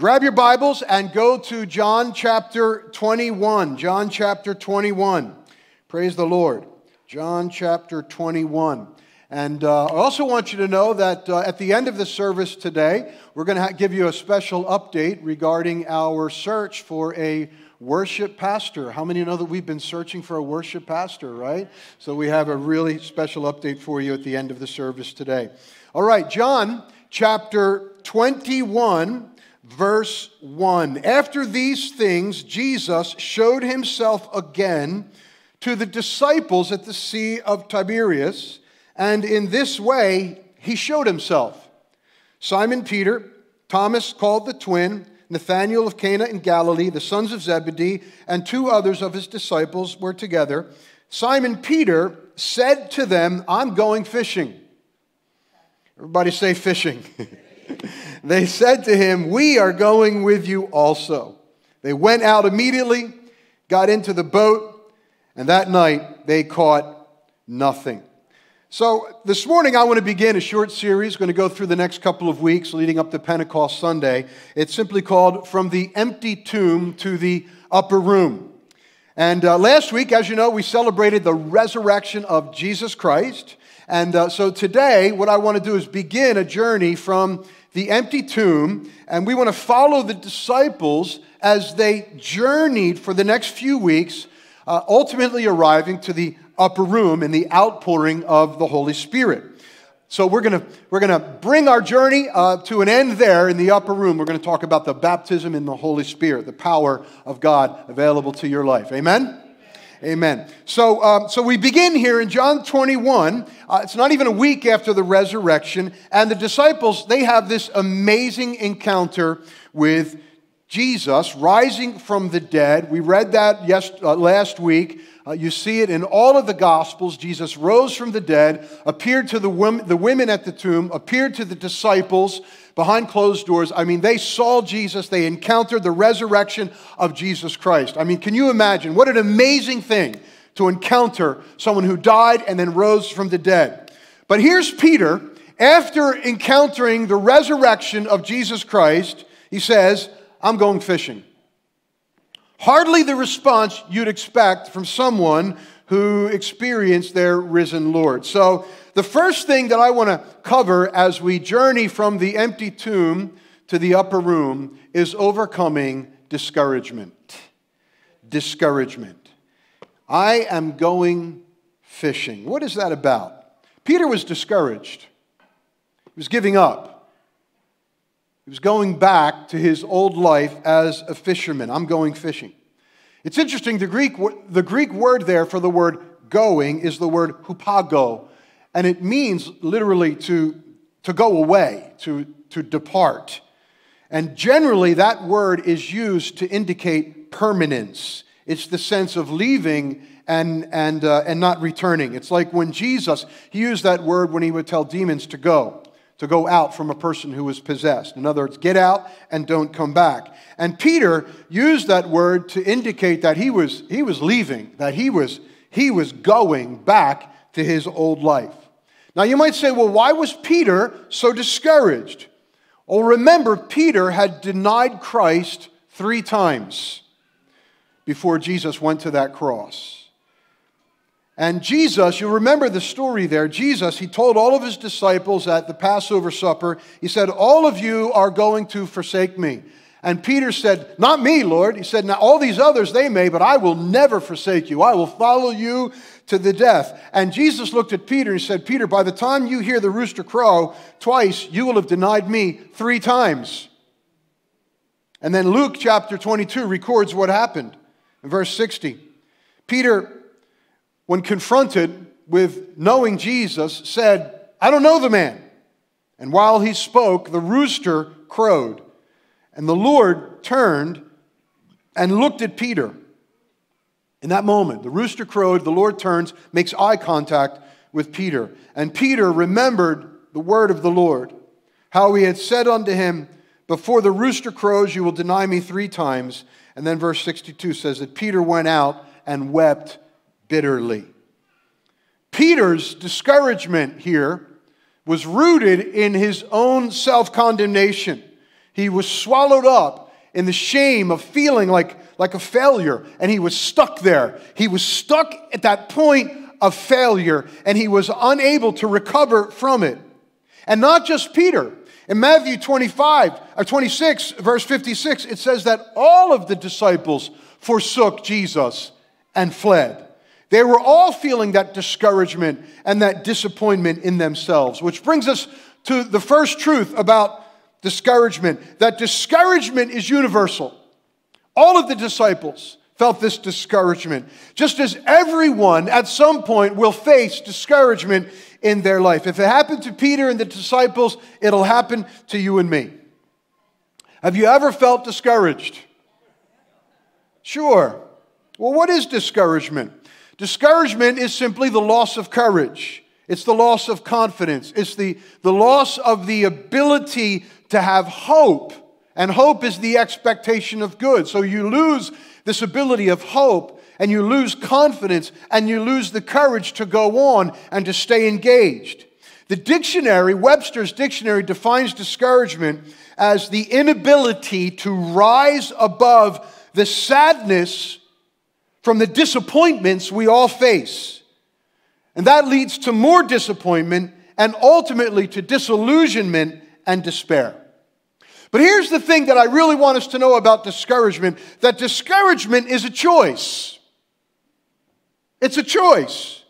Grab your Bibles and go to John chapter 21. John chapter 21. Praise the Lord. John chapter 21. And uh, I also want you to know that uh, at the end of the service today, we're going to ha- give you a special update regarding our search for a worship pastor. How many know that we've been searching for a worship pastor, right? So we have a really special update for you at the end of the service today. All right, John chapter 21 verse 1. After these things, Jesus showed himself again to the disciples at the Sea of Tiberias, and in this way he showed himself. Simon Peter, Thomas called the twin, Nathanael of Cana in Galilee, the sons of Zebedee, and two others of his disciples were together. Simon Peter said to them, I'm going fishing. Everybody say fishing. they said to him, We are going with you also. They went out immediately, got into the boat, and that night they caught nothing. So, this morning I want to begin a short series, going to go through the next couple of weeks leading up to Pentecost Sunday. It's simply called From the Empty Tomb to the Upper Room. And uh, last week, as you know, we celebrated the resurrection of Jesus Christ. And uh, so today, what I want to do is begin a journey from the empty tomb, and we want to follow the disciples as they journeyed for the next few weeks, uh, ultimately arriving to the upper room in the outpouring of the Holy Spirit. So we're going to we're to bring our journey uh, to an end there in the upper room. We're going to talk about the baptism in the Holy Spirit, the power of God available to your life. Amen. Amen. So, um, so we begin here in John 21. Uh, it's not even a week after the resurrection, and the disciples they have this amazing encounter with Jesus rising from the dead. We read that yes, uh, last week. Uh, you see it in all of the Gospels. Jesus rose from the dead, appeared to the women, the women at the tomb, appeared to the disciples behind closed doors. I mean, they saw Jesus, they encountered the resurrection of Jesus Christ. I mean, can you imagine? What an amazing thing to encounter someone who died and then rose from the dead. But here's Peter. After encountering the resurrection of Jesus Christ, he says, I'm going fishing. Hardly the response you'd expect from someone who experienced their risen Lord. So, the first thing that I want to cover as we journey from the empty tomb to the upper room is overcoming discouragement. Discouragement. I am going fishing. What is that about? Peter was discouraged, he was giving up. He was going back to his old life as a fisherman. I'm going fishing. It's interesting, the Greek, the Greek word there for the word going is the word hupago, and it means literally to, to go away, to, to depart. And generally, that word is used to indicate permanence. It's the sense of leaving and, and, uh, and not returning. It's like when Jesus, he used that word when he would tell demons to go, to go out from a person who was possessed. In other words, get out and don't come back. And Peter used that word to indicate that he was, he was leaving, that he was, he was going back to his old life. Now, you might say, well, why was Peter so discouraged? Well, remember, Peter had denied Christ three times before Jesus went to that cross. And Jesus, you remember the story there. Jesus, he told all of his disciples at the Passover supper, he said, All of you are going to forsake me. And Peter said, Not me, Lord. He said, Now all these others they may, but I will never forsake you. I will follow you to the death. And Jesus looked at Peter and said, Peter, by the time you hear the rooster crow twice, you will have denied me three times. And then Luke chapter 22 records what happened in verse 60. Peter when confronted with knowing Jesus, said, I don't know the man. And while he spoke, the rooster crowed. And the Lord turned and looked at Peter. In that moment, the rooster crowed, the Lord turns, makes eye contact with Peter. And Peter remembered the word of the Lord, how he had said unto him, Before the rooster crows, you will deny me three times. And then verse 62 says that Peter went out and wept bitterly. Peter's discouragement here was rooted in his own self condemnation. He was swallowed up in the shame of feeling like, like a failure, and he was stuck there. He was stuck at that point of failure, and he was unable to recover from it. And not just Peter. In Matthew 25, or 26, verse 56, it says that all of the disciples forsook Jesus and fled. They were all feeling that discouragement and that disappointment in themselves, which brings us to the first truth about discouragement that discouragement is universal. All of the disciples felt this discouragement, just as everyone at some point will face discouragement in their life. If it happened to Peter and the disciples, it'll happen to you and me. Have you ever felt discouraged? Sure. Well, what is discouragement? Discouragement is simply the loss of courage. It's the loss of confidence. It's the, the loss of the ability to have hope. And hope is the expectation of good. So you lose this ability of hope and you lose confidence and you lose the courage to go on and to stay engaged. The dictionary, Webster's dictionary, defines discouragement as the inability to rise above the sadness from the disappointments we all face. And that leads to more disappointment and ultimately to disillusionment and despair. But here's the thing that I really want us to know about discouragement that discouragement is a choice. It's a choice.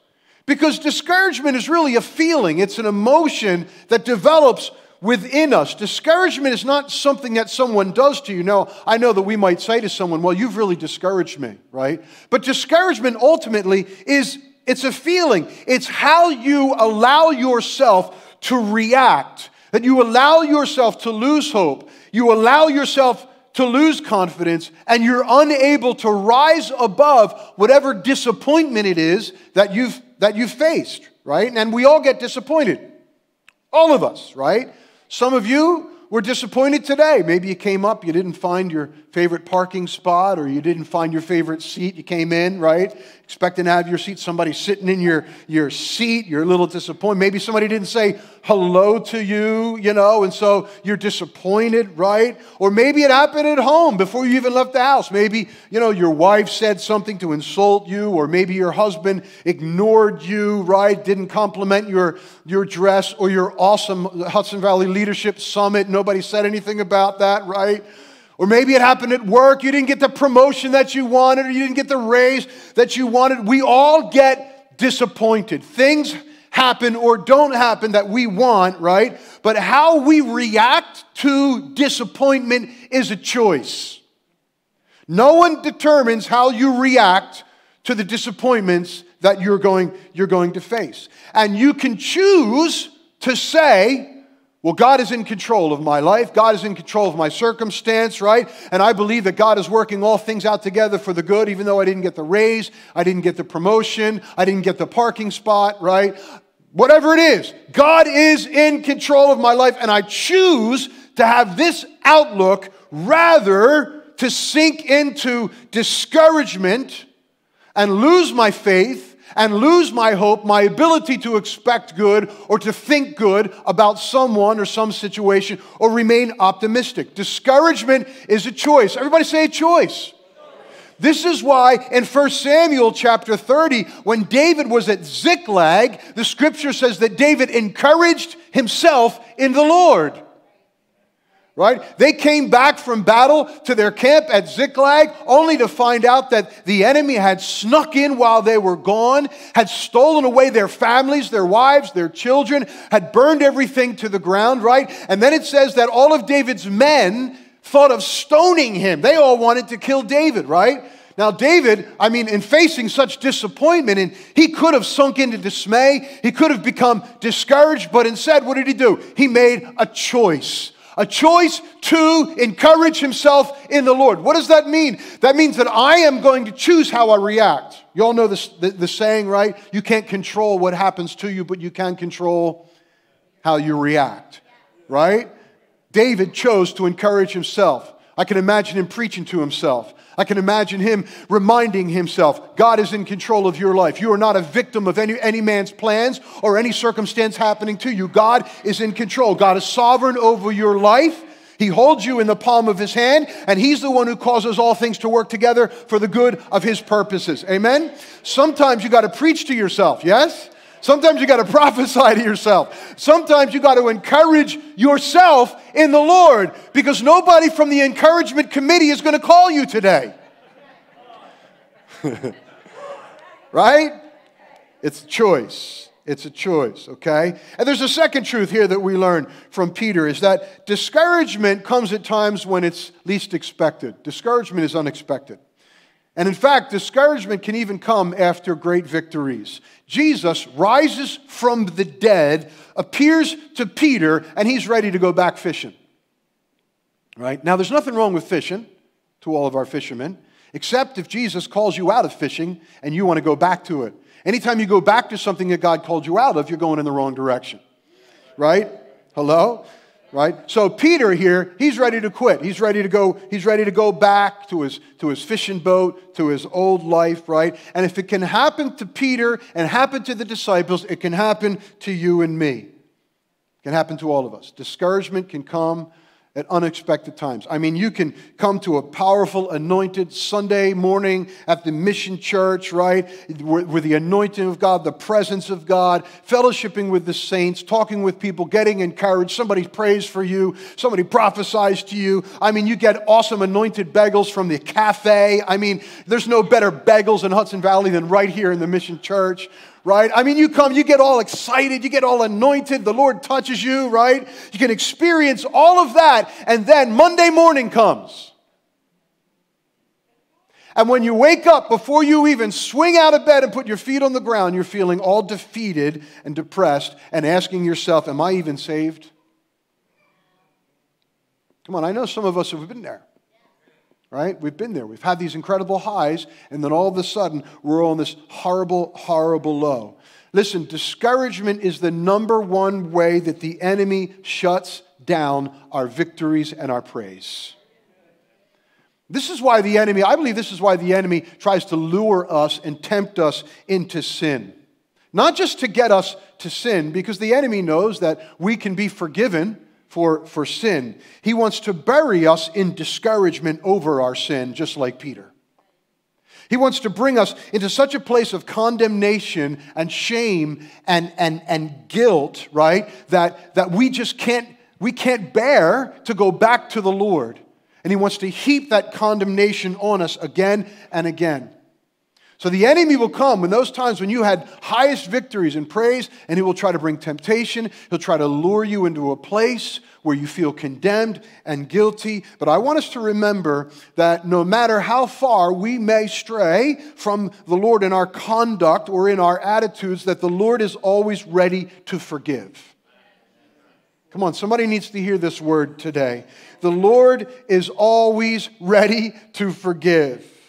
Because discouragement is really a feeling, it's an emotion that develops within us. Discouragement is not something that someone does to you. Now, I know that we might say to someone, "Well, you've really discouraged me," right? But discouragement ultimately is it's a feeling. It's how you allow yourself to react, that you allow yourself to lose hope, you allow yourself to lose confidence, and you're unable to rise above whatever disappointment it is that you've that you've faced, right? And we all get disappointed. All of us, right? Some of you were disappointed today. Maybe you came up, you didn't find your favorite parking spot, or you didn't find your favorite seat. You came in, right? Expecting to have your seat, somebody sitting in your, your seat. You're a little disappointed. Maybe somebody didn't say hello to you, you know, and so you're disappointed, right? Or maybe it happened at home before you even left the house. Maybe, you know, your wife said something to insult you, or maybe your husband ignored you, right? Didn't compliment your, your dress or your awesome Hudson Valley Leadership Summit. Nobody said anything about that, right? Or maybe it happened at work. You didn't get the promotion that you wanted, or you didn't get the raise that you wanted. We all get disappointed. Things happen or don't happen that we want, right? But how we react to disappointment is a choice. No one determines how you react to the disappointments that you're going, you're going to face. And you can choose to say, well, God is in control of my life. God is in control of my circumstance, right? And I believe that God is working all things out together for the good, even though I didn't get the raise, I didn't get the promotion, I didn't get the parking spot, right? Whatever it is, God is in control of my life, and I choose to have this outlook rather to sink into discouragement and lose my faith and lose my hope, my ability to expect good or to think good about someone or some situation or remain optimistic. Discouragement is a choice. Everybody say a choice. This is why in 1 Samuel chapter 30, when David was at Ziklag, the scripture says that David encouraged himself in the Lord right? They came back from battle to their camp at Ziklag only to find out that the enemy had snuck in while they were gone, had stolen away their families, their wives, their children, had burned everything to the ground, right? And then it says that all of David's men thought of stoning him. They all wanted to kill David, right? Now, David, I mean, in facing such disappointment, and he could have sunk into dismay, he could have become discouraged, but instead, what did he do? He made a choice a choice to encourage himself in the Lord. What does that mean? That means that I am going to choose how I react. You all know this, the, the saying, right? You can't control what happens to you, but you can control how you react, right? David chose to encourage himself. I can imagine him preaching to himself. I can imagine him reminding himself God is in control of your life. You are not a victim of any, any man's plans or any circumstance happening to you. God is in control. God is sovereign over your life. He holds you in the palm of his hand, and he's the one who causes all things to work together for the good of his purposes. Amen? Sometimes you got to preach to yourself, yes? Sometimes you got to prophesy to yourself. Sometimes you got to encourage yourself in the Lord because nobody from the encouragement committee is going to call you today. right? It's a choice. It's a choice, okay? And there's a second truth here that we learn from Peter is that discouragement comes at times when it's least expected. Discouragement is unexpected. And in fact, discouragement can even come after great victories. Jesus rises from the dead, appears to Peter, and he's ready to go back fishing. Right? Now, there's nothing wrong with fishing to all of our fishermen, except if Jesus calls you out of fishing and you want to go back to it. Anytime you go back to something that God called you out of, you're going in the wrong direction. Right? Hello? Right? So Peter here, he's ready to quit. He's ready to go, he's ready to go back to his to his fishing boat, to his old life, right? And if it can happen to Peter and happen to the disciples, it can happen to you and me. It can happen to all of us. Discouragement can come at unexpected times. I mean, you can come to a powerful, anointed Sunday morning at the mission church, right? With the anointing of God, the presence of God, fellowshipping with the saints, talking with people, getting encouraged. Somebody prays for you, somebody prophesies to you. I mean, you get awesome anointed bagels from the cafe. I mean, there's no better bagels in Hudson Valley than right here in the mission church, right? I mean, you come, you get all excited, you get all anointed, the Lord touches you, right? You can experience all of that, and then Monday morning comes. And when you wake up, before you even swing out of bed and put your feet on the ground, you're feeling all defeated and depressed and asking yourself, Am I even saved? Come on, I know some of us have been there right? We've been there. We've had these incredible highs, and then all of a sudden, we're on this horrible, horrible low. Listen, discouragement is the number one way that the enemy shuts down our victories and our praise. This is why the enemy, I believe this is why the enemy tries to lure us and tempt us into sin. Not just to get us to sin, because the enemy knows that we can be forgiven for, for sin. He wants to bury us in discouragement over our sin, just like Peter. He wants to bring us into such a place of condemnation and shame and, and, and guilt, right? That, that we just can't, we can't bear to go back to the Lord. And he wants to heap that condemnation on us again and again. So the enemy will come when those times when you had highest victories and praise, and he will try to bring temptation. He'll try to lure you into a place where you feel condemned and guilty. But I want us to remember that no matter how far we may stray from the Lord in our conduct or in our attitudes, that the Lord is always ready to forgive. Come on, somebody needs to hear this word today. The Lord is always ready to forgive.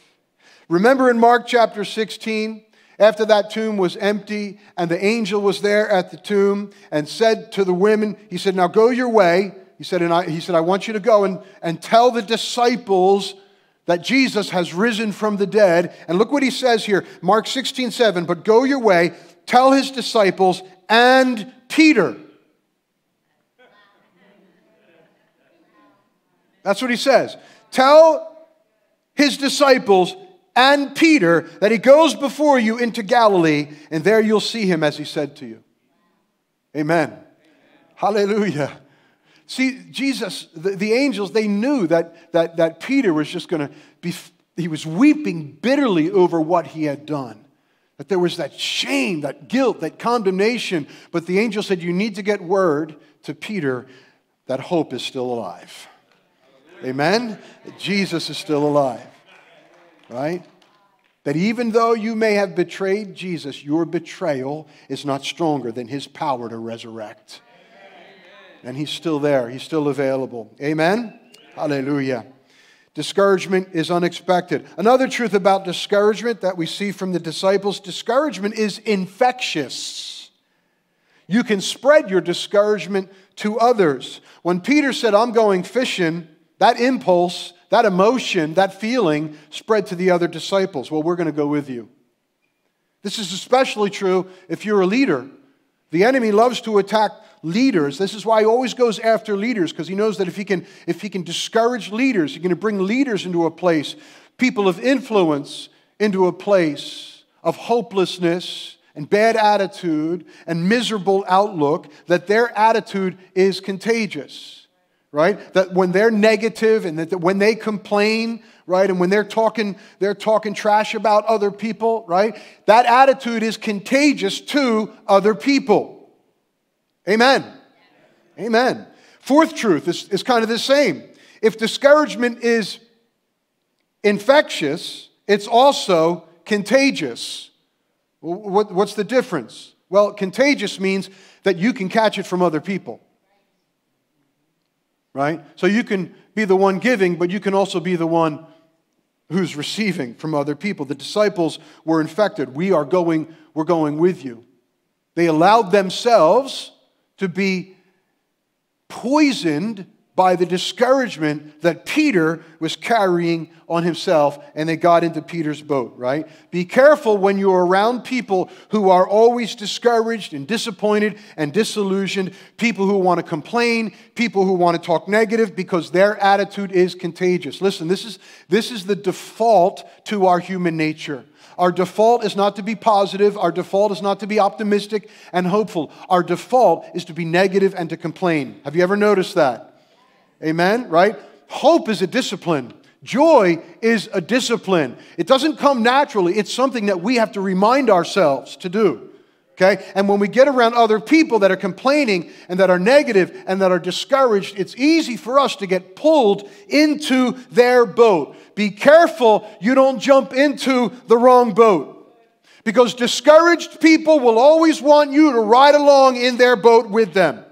Remember in Mark chapter 16, after that tomb was empty and the angel was there at the tomb and said to the women, He said, Now go your way. He said, and I, he said, I want you to go and, and tell the disciples that Jesus has risen from the dead. And look what he says here Mark 16, 7. But go your way, tell his disciples and Peter. That's what he says. Tell his disciples and Peter that he goes before you into Galilee, and there you'll see him as he said to you. Amen. Amen. Hallelujah. See, Jesus, the, the, angels, they knew that, that, that Peter was just going to be, he was weeping bitterly over what he had done. That there was that shame, that guilt, that condemnation. But the angel said, You need to get word to Peter that hope is still alive. Amen? Jesus is still alive right? That even though you may have betrayed Jesus, your betrayal is not stronger than his power to resurrect. Amen. And he's still there, he's still available. Amen? Hallelujah. Discouragement is unexpected. Another truth about discouragement that we see from the disciples discouragement is infectious. You can spread your discouragement to others. When Peter said, I'm going fishing, that impulse that emotion, that feeling spread to the other disciples. Well, we're going to go with you. This is especially true if you're a leader. The enemy loves to attack leaders. This is why he always goes after leaders, because he knows that if he can, if he can discourage leaders, he's going to bring leaders into a place, people of influence into a place of hopelessness and bad attitude and miserable outlook, that their attitude is contagious, right? That when they're negative and that when they complain, right, and when they're talking, they're talking trash about other people, right? That attitude is contagious to other people. Amen. Amen. Fourth truth is, is kind of the same. If discouragement is infectious, it's also contagious. What, what's the difference? Well, contagious means that you can catch it from other people. Right? So you can be the one giving, but you can also be the one who's receiving from other people. The disciples were infected. We are going, we're going with you. They allowed themselves to be poisoned by the discouragement that Peter was carrying on himself, and they got into Peter's boat, right? Be careful when you're around people who are always discouraged and disappointed and disillusioned, people who want to complain, people who want to talk negative, because their attitude is contagious. Listen, this is, this is the default to our human nature. Our default is not to be positive. Our default is not to be optimistic and hopeful. Our default is to be negative and to complain. Have you ever noticed that? Amen? Right? Hope is a discipline. Joy is a discipline. It doesn't come naturally, it's something that we have to remind ourselves to do. Okay? And when we get around other people that are complaining and that are negative and that are discouraged, it's easy for us to get pulled into their boat. Be careful you don't jump into the wrong boat. Because discouraged people will always want you to ride along in their boat with them.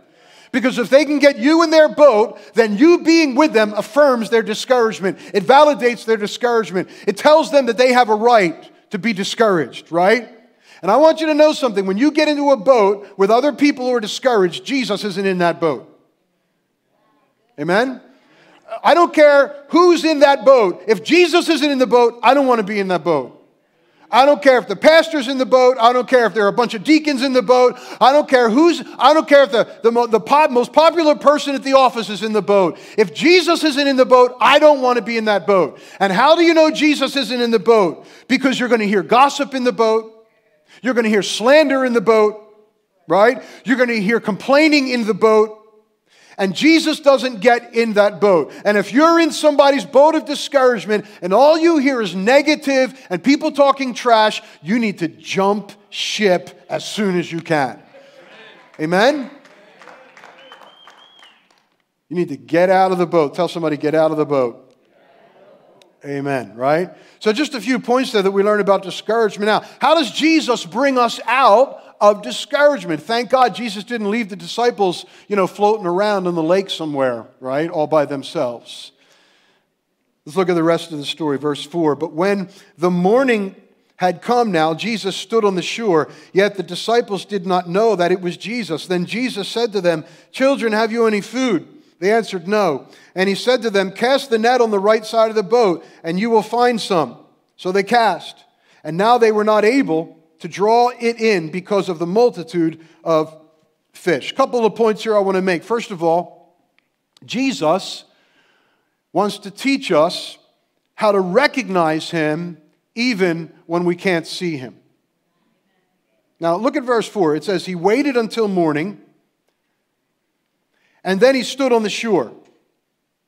Because if they can get you in their boat, then you being with them affirms their discouragement. It validates their discouragement. It tells them that they have a right to be discouraged, right? And I want you to know something. When you get into a boat with other people who are discouraged, Jesus isn't in that boat. Amen? I don't care who's in that boat. If Jesus isn't in the boat, I don't want to be in that boat. I don't care if the pastor's in the boat. I don't care if there are a bunch of deacons in the boat. I don't care who's, I don't care if the, the, the pop, most popular person at the office is in the boat. If Jesus isn't in the boat, I don't want to be in that boat. And how do you know Jesus isn't in the boat? Because you're going to hear gossip in the boat. You're going to hear slander in the boat, right? You're going to hear complaining in the boat. And Jesus doesn't get in that boat. And if you're in somebody's boat of discouragement and all you hear is negative and people talking trash, you need to jump ship as soon as you can. Amen? You need to get out of the boat. Tell somebody, get out of the boat. Amen, right? So, just a few points there that we learned about discouragement. Now, how does Jesus bring us out of discouragement? Thank God Jesus didn't leave the disciples, you know, floating around in the lake somewhere, right, all by themselves. Let's look at the rest of the story, verse 4. But when the morning had come now, Jesus stood on the shore, yet the disciples did not know that it was Jesus. Then Jesus said to them, Children, have you any food? They answered, No. And he said to them, Cast the net on the right side of the boat, and you will find some. So they cast. And now they were not able to draw it in because of the multitude of fish. Couple of points here I want to make. First of all, Jesus wants to teach us how to recognize him even when we can't see him. Now, look at verse 4. It says, He waited until morning and then he stood on the shore.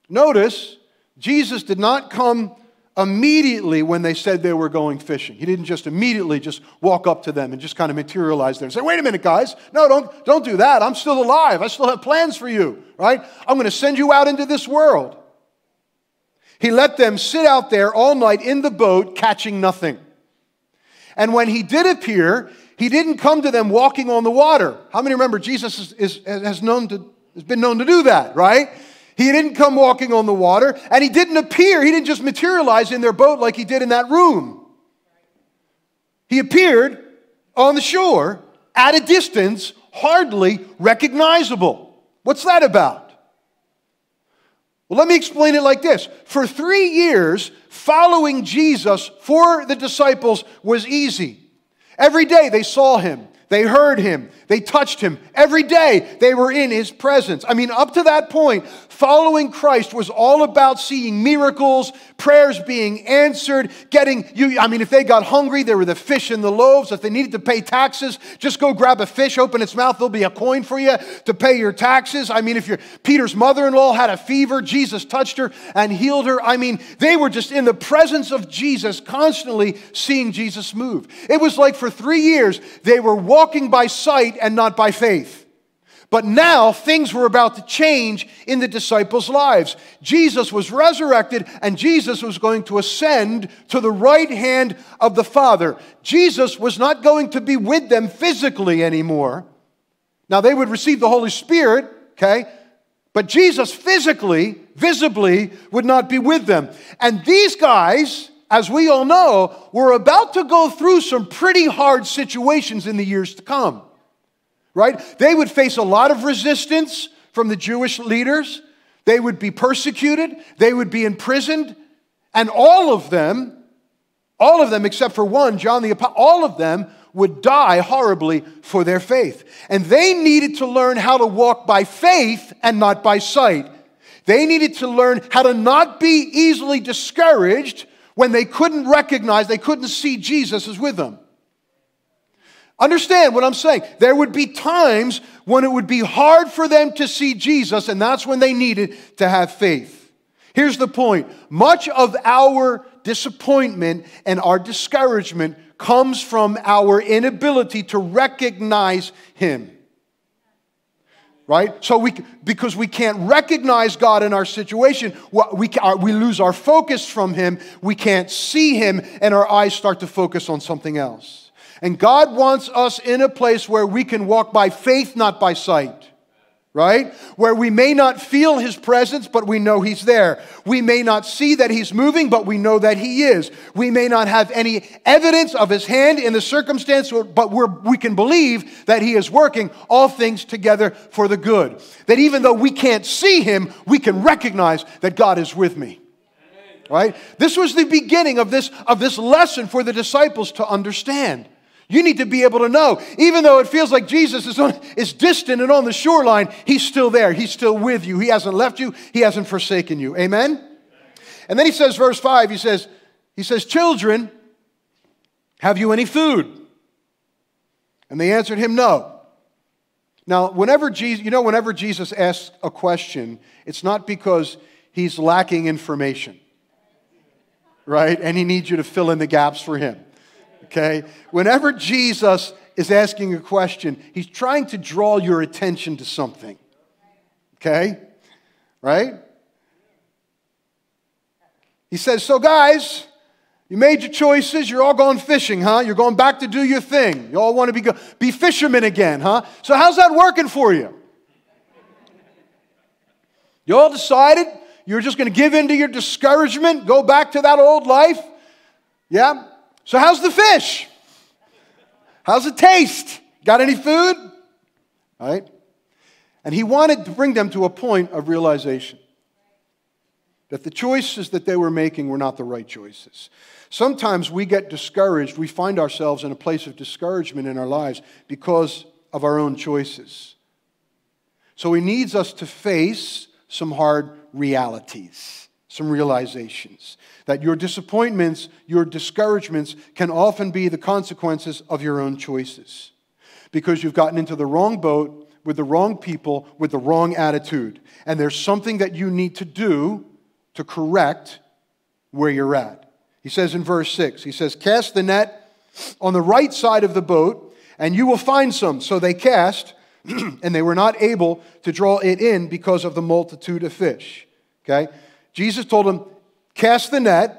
Notice, Jesus did not come immediately when they said they were going fishing. He didn't just immediately just walk up to them and just kind of materialize there and say, wait a minute, guys. No, don't, don't do that. I'm still alive. I still have plans for you, right? I'm going to send you out into this world. He let them sit out there all night in the boat, catching nothing. And when he did appear, he didn't come to them walking on the water. How many remember Jesus is, is, has known to has been known to do that, right? He didn't come walking on the water, and he didn't appear, he didn't just materialize in their boat like he did in that room. He appeared on the shore at a distance, hardly recognizable. What's that about? Well, let me explain it like this. For three years, following Jesus for the disciples was easy. Every day they saw him. They heard him. They touched him. Every day they were in his presence. I mean, up to that point, following Christ was all about seeing miracles, prayers being answered, getting you. I mean, if they got hungry, there were the fish and the loaves. If they needed to pay taxes, just go grab a fish, open its mouth, there'll be a coin for you to pay your taxes. I mean, if your Peter's mother in law had a fever, Jesus touched her and healed her. I mean, they were just in the presence of Jesus, constantly seeing Jesus move. It was like for three years, they were walking walking by sight and not by faith. But now things were about to change in the disciples' lives. Jesus was resurrected and Jesus was going to ascend to the right hand of the Father. Jesus was not going to be with them physically anymore. Now they would receive the Holy Spirit, okay? But Jesus physically, visibly, would not be with them. And these guys, as we all know, we're about to go through some pretty hard situations in the years to come. Right? They would face a lot of resistance from the Jewish leaders. They would be persecuted. They would be imprisoned. And all of them, all of them except for one, John the Apostle, all of them would die horribly for their faith. And they needed to learn how to walk by faith and not by sight. They needed to learn how to not be easily discouraged when they couldn't recognize, they couldn't see Jesus as with them. Understand what I'm saying. There would be times when it would be hard for them to see Jesus, and that's when they needed to have faith. Here's the point much of our disappointment and our discouragement comes from our inability to recognize Him right? So we, because we can't recognize God in our situation, we, uh, we lose our focus from Him, we can't see Him, and our eyes start to focus on something else. And God wants us in a place where we can walk by faith, not by sight right? Where we may not feel his presence, but we know he's there. We may not see that he's moving, but we know that he is. We may not have any evidence of his hand in the circumstance, but we can believe that he is working all things together for the good. That even though we can't see him, we can recognize that God is with me. Right? This was the beginning of this, of this lesson for the disciples to understand. You need to be able to know, even though it feels like Jesus is, on, is distant and on the shoreline, He's still there. He's still with you. He hasn't left you, He hasn't forsaken you. Amen? And then He says, verse 5, He says, He says, Children, have you any food? And they answered him, No. Now, whenever Jesus, you know, whenever Jesus asks a question, it's not because he's lacking information, right? And he needs you to fill in the gaps for him okay? Whenever Jesus is asking a question, he's trying to draw your attention to something, okay? Right? He says, So, guys, you made your choices. You're all going fishing, huh? You're going back to do your thing. You all want to be, go- be fishermen again, huh? So, how's that working for you? You all decided you're just going to give in to your discouragement, go back to that old life? Yeah? So, how's the fish? How's it taste? Got any food? All right? And he wanted to bring them to a point of realization that the choices that they were making were not the right choices. Sometimes we get discouraged, we find ourselves in a place of discouragement in our lives because of our own choices. So he needs us to face some hard realities, some realizations that your disappointments, your discouragements can often be the consequences of your own choices because you've gotten into the wrong boat with the wrong people with the wrong attitude. And there's something that you need to do to correct where you're at. He says in verse 6, he says, Cast the net on the right side of the boat, and you will find some. So they cast, and they were not able to draw it in because of the multitude of fish. Okay? Jesus told him, cast the net.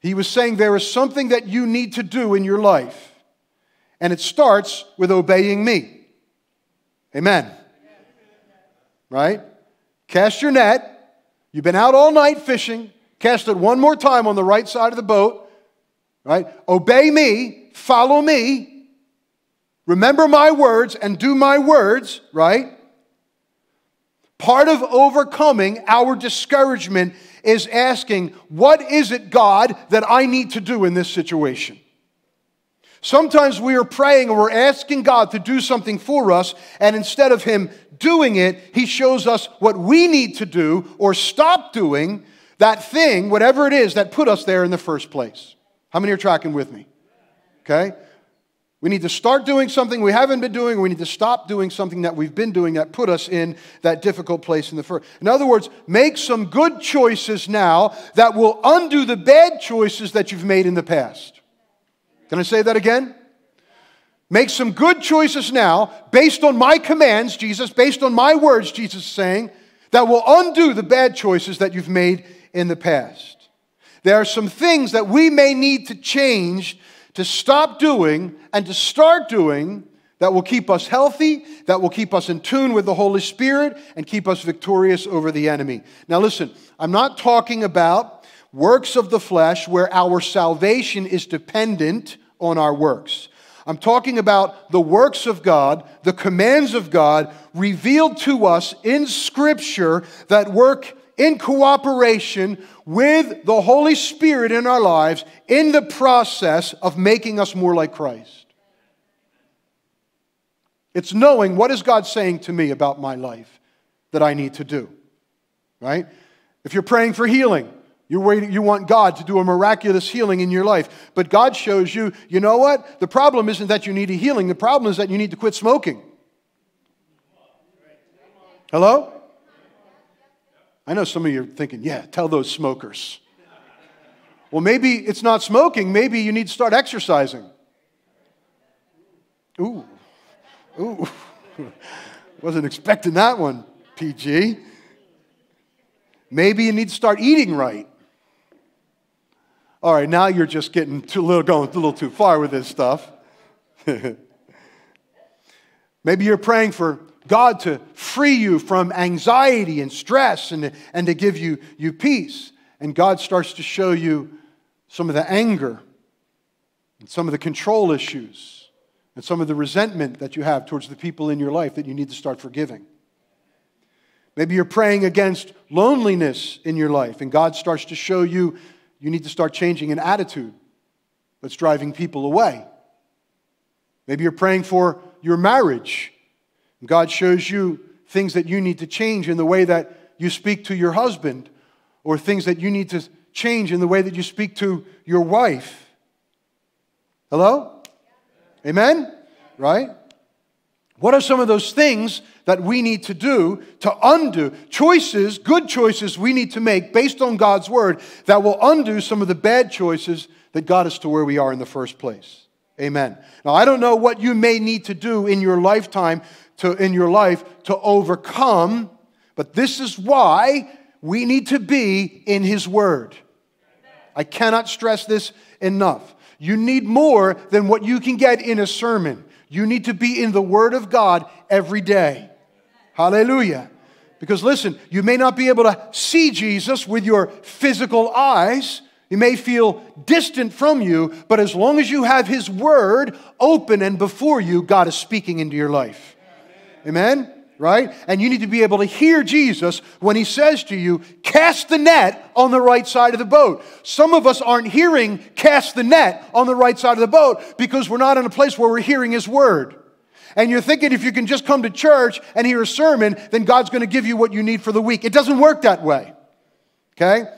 He was saying there is something that you need to do in your life, and it starts with obeying me. Amen. Right? Cast your net. You've been out all night fishing. Cast it one more time on the right side of the boat. Right? Obey me. Follow me. Remember my words and do my words. Right? Part of overcoming our discouragement is asking, What is it, God, that I need to do in this situation? Sometimes we are praying and we're asking God to do something for us, and instead of Him doing it, He shows us what we need to do or stop doing that thing, whatever it is that put us there in the first place. How many are tracking with me? Okay? We need to start doing something we haven't been doing. We need to stop doing something that we've been doing that put us in that difficult place in the first. In other words, make some good choices now that will undo the bad choices that you've made in the past. Can I say that again? Make some good choices now based on my commands, Jesus, based on my words, Jesus is saying, that will undo the bad choices that you've made in the past. There are some things that we may need to change to stop doing and to start doing that will keep us healthy, that will keep us in tune with the Holy Spirit, and keep us victorious over the enemy. Now, listen, I'm not talking about works of the flesh where our salvation is dependent on our works. I'm talking about the works of God, the commands of God revealed to us in Scripture that work in cooperation with the Holy Spirit in our lives in the process of making us more like Christ. It's knowing what is God saying to me about my life that I need to do. Right? If you're praying for healing, you're waiting, you want God to do a miraculous healing in your life. But God shows you, you know what? The problem isn't that you need a healing, the problem is that you need to quit smoking. Hello? I know some of you are thinking, yeah, tell those smokers. Well, maybe it's not smoking, maybe you need to start exercising. Ooh, ooh. Wasn't expecting that one, PG. Maybe you need to start eating right. All right, now you're just getting too little, going a little too far with this stuff. Maybe you're praying for God to free you from anxiety and stress and, and to give you, you peace. And God starts to show you some of the anger and some of the control issues and some of the resentment that you have towards the people in your life that you need to start forgiving. Maybe you're praying against loneliness in your life, and God starts to show you you need to start changing an attitude that's driving people away. Maybe you're praying for your marriage. God shows you things that you need to change in the way that you speak to your husband, or things that you need to change in the way that you speak to your wife. Hello? Amen? Right? What are some of those things that we need to do to undo choices, good choices we need to make based on God's word that will undo some of the bad choices that got us to where we are in the first place? Amen. Now, I don't know what you may need to do in your lifetime to in your life to overcome, but this is why we need to be in his word. I cannot stress this enough. You need more than what you can get in a sermon. You need to be in the Word of God every day. Hallelujah. Because listen, you may not be able to see Jesus with your physical eyes. He may feel distant from you, but as long as you have His Word open and before you, God is speaking into your life. Amen? right? And you need to be able to hear Jesus when he says to you, cast the net on the right side of the boat. Some of us aren't hearing cast the net on the right side of the boat because we're not in a place where we're hearing his word. And you're thinking if you can just come to church and hear a sermon, then God's going to give you what you need for the week. It doesn't work that way. Okay?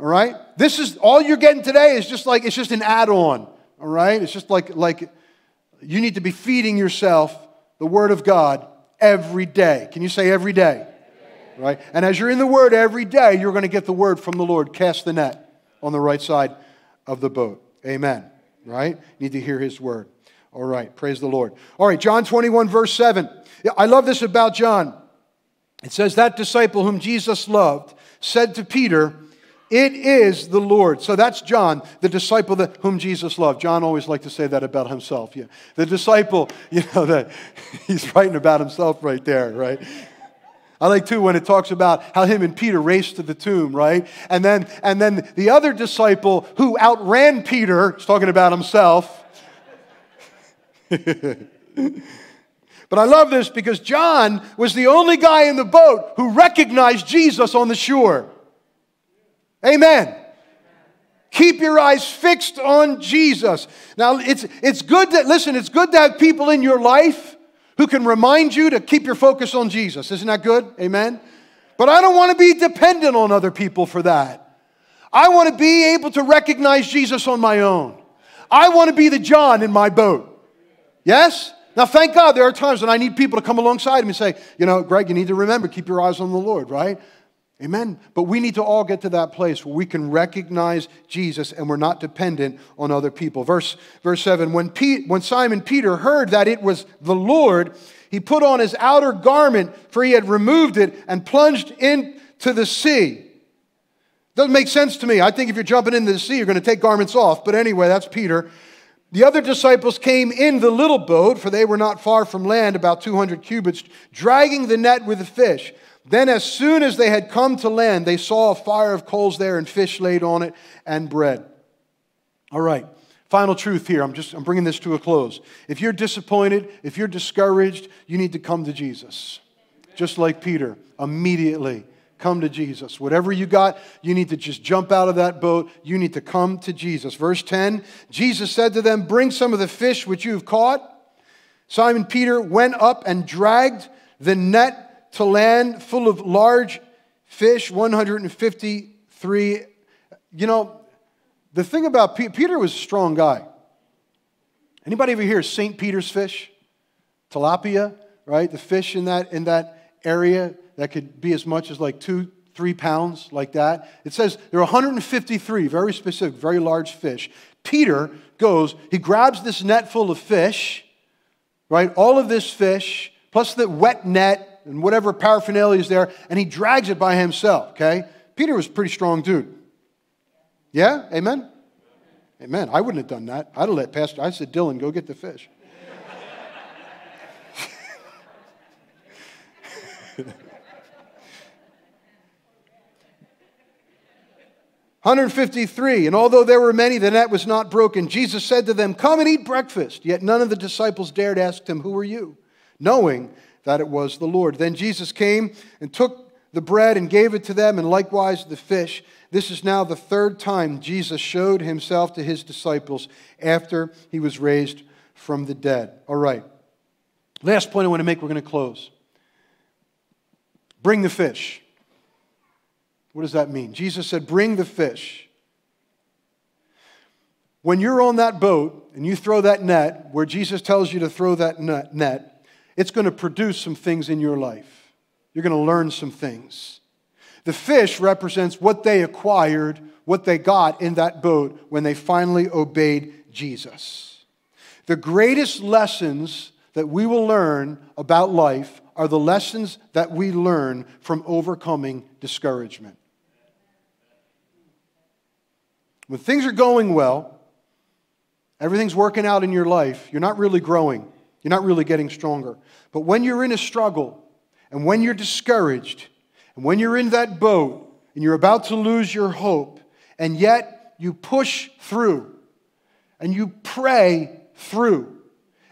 All right? This is all you're getting today is just like it's just an add-on. All right? It's just like like you need to be feeding yourself the word of God every day. Can you say every day? Right? And as you're in the Word every day, you're going to get the Word from the Lord. Cast the net on the right side of the boat. Amen. Right? Need to hear His Word. All right. Praise the Lord. All right. John 21, verse 7. I love this about John. It says, That disciple whom Jesus loved said to Peter, it is the Lord. So that's John, the disciple that, whom Jesus loved. John always liked to say that about himself. Yeah. The disciple, you know, that he's writing about himself right there, right? I like too when it talks about how him and Peter raced to the tomb, right? And then and then the other disciple who outran Peter, is talking about himself. but I love this because John was the only guy in the boat who recognized Jesus on the shore. Amen. Keep your eyes fixed on Jesus. Now, it's, it's good that, listen, it's good to have people in your life who can remind you to keep your focus on Jesus. Isn't that good? Amen? But I don't want to be dependent on other people for that. I want to be able to recognize Jesus on my own. I want to be the John in my boat. Yes? Now, thank God there are times when I need people to come alongside me and say, you know, Gregg, you need to remember, keep your eyes on the Lord, right? Amen. But we need to all get to that place where we can recognize Jesus and we're not dependent on other people. Verse, verse 7 when, Pete, when Simon Peter heard that it was the Lord, he put on his outer garment, for he had removed it, and plunged into the sea. Doesn't make sense to me. I think if you're jumping into the sea, you're going to take garments off. But anyway, that's Peter. The other disciples came in the little boat, for they were not far from land, about 200 cubits, dragging the net with the fish. Then, as soon as they had come to land, they saw a fire of coals there and fish laid on it and bread. All right. Final truth here. I'm just I'm bringing this to a close. If you're disappointed, if you're discouraged, you need to come to Jesus. Just like Peter, immediately come to Jesus. Whatever you got, you need to just jump out of that boat. You need to come to Jesus. Verse 10 Jesus said to them, Bring some of the fish which you have caught. Simon Peter went up and dragged the net to land full of large fish, 153. You know, the thing about Peter, Peter was a strong guy. Anybody ever hear St. Peter's fish? Tilapia, right? The fish in that, in that area that could be as much as like two, three pounds, like that. It says there are 153, very specific, very large fish. Peter goes, he grabs this net full of fish, right? All of this fish, plus the wet net, and whatever paraphernalia is there, and he drags it by himself, okay? Peter was a pretty strong dude. Yeah? Amen? Amen. I wouldn't have done that. I'd have let Pastor, I said, Dylan, go get the fish. 153, and although there were many, the net was not broken. Jesus said to them, Come and eat breakfast. Yet none of the disciples dared ask him, Who are you? Knowing that it was the Lord. Then Jesus came and took the bread and gave it to them, and likewise the fish. This is now the third time Jesus showed himself to his disciples after he was raised from the dead. All right. Last point I want to make, we're going to close. Bring the fish. What does that mean? Jesus said, Bring the fish. When you're on that boat and you throw that net where Jesus tells you to throw that net, it's going to produce some things in your life. You're going to learn some things. The fish represents what they acquired, what they got in that boat when they finally obeyed Jesus. The greatest lessons that we will learn about life are the lessons that we learn from overcoming discouragement. When things are going well, everything's working out in your life, you're not really growing. You're not really getting stronger. But when you're in a struggle, and when you're discouraged, and when you're in that boat, and you're about to lose your hope, and yet you push through, and you pray through,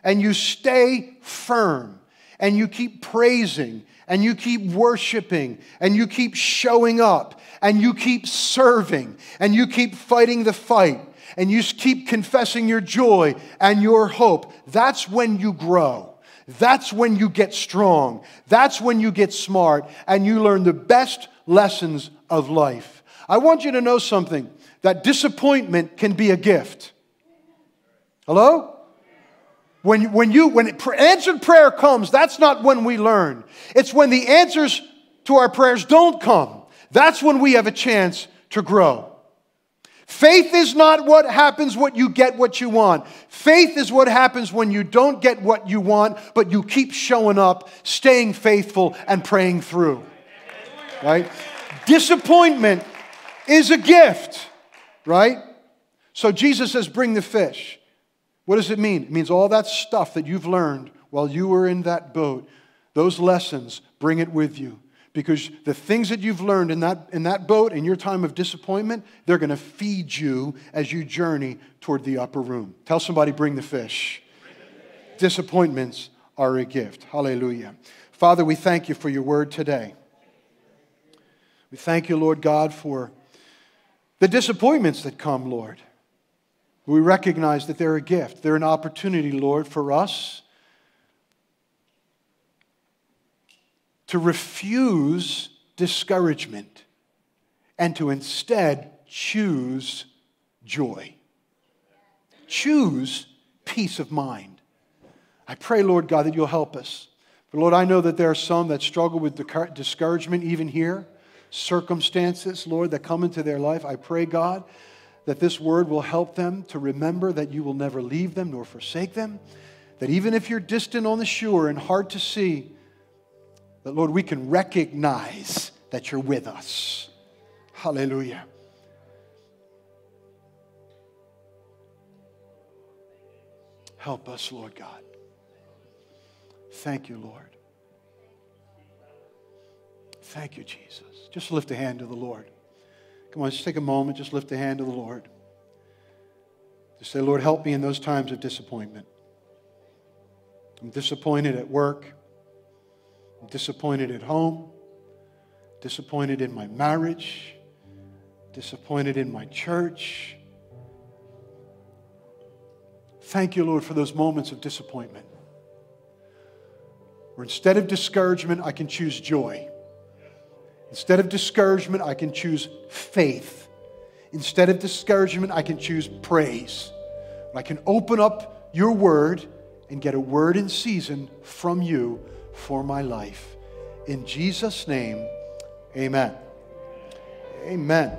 and you stay firm, and you keep praising, and you keep worshiping, and you keep showing up, and you keep serving, and you keep fighting the fight and you keep confessing your joy and your hope, that's when you grow. That's when you get strong. That's when you get smart and you learn the best lessons of life. I want you to know something that disappointment can be a gift. Hello? When, when, you, when answered prayer comes, that's not when we learn. It's when the answers to our prayers don't come. That's when we have a chance to grow. Faith is not what happens when you get what you want. Faith is what happens when you don't get what you want, but you keep showing up, staying faithful, and praying through. Right? Disappointment is a gift, right? So Jesus says, Bring the fish. What does it mean? It means all that stuff that you've learned while you were in that boat, those lessons, bring it with you because the things that you've learned in that, in that boat, in your time of disappointment, they're going to feed you as you journey toward the upper room. Tell somebody, bring the fish. Disappointments are a gift. Hallelujah. Father, we thank you for your word today. We thank you, Lord God, for The disappointments that come, Lord, we recognize that they're a gift. They're an opportunity, Lord, for us to refuse discouragement and to instead choose joy. Choose peace of mind. I pray, Lord God, that you'll help us. But Lord, I know that there are some that struggle with discouragement even here, circumstances, Lord, that come into their life. I pray, God, that this word will help them to remember that you will never leave them nor forsake them. That even if you're distant on the shore and hard to see, that, Lord, we can recognize that you're with us. Hallelujah. Help us, Lord God. Thank you, Lord. Thank you, Jesus. Just lift a hand to the Lord. Come on, just take a moment, just lift a hand to the Lord. Just say, Lord, help me in those times of disappointment. I'm disappointed at work. I'm disappointed at home. Disappointed in my marriage. Disappointed in my church. Thank you, Lord, for those moments of disappointment. Where instead of discouragement, I can choose joy. Instead of discouragement, I can choose faith. Instead of discouragement, I can choose praise. I can open up your word and get a word in season from you for my life. In Jesus' name, amen. Amen.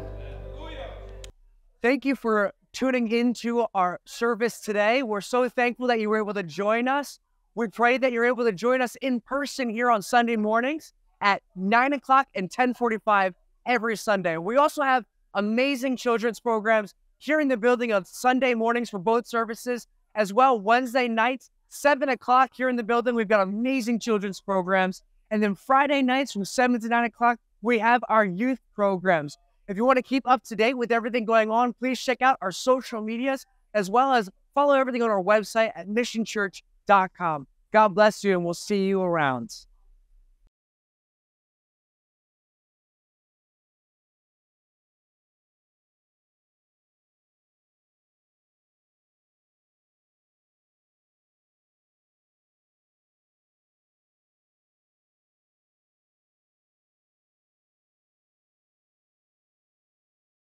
Thank you for tuning into our service today. We're so thankful that you were able to join us. We pray that you're able to join us in person here on Sunday mornings at 9 o'clock and 1045 every Sunday. We also have amazing children's programs here in the building on Sunday mornings for both services, as well Wednesday nights, 7 o'clock here in the building. We've got amazing children's programs. And then Friday nights from 7 to 9 o'clock, we have our youth programs. If you want to keep up to date with everything going on, please check out our social medias as well as follow everything on our website at missionchurch.com. God bless you, and we'll see you around.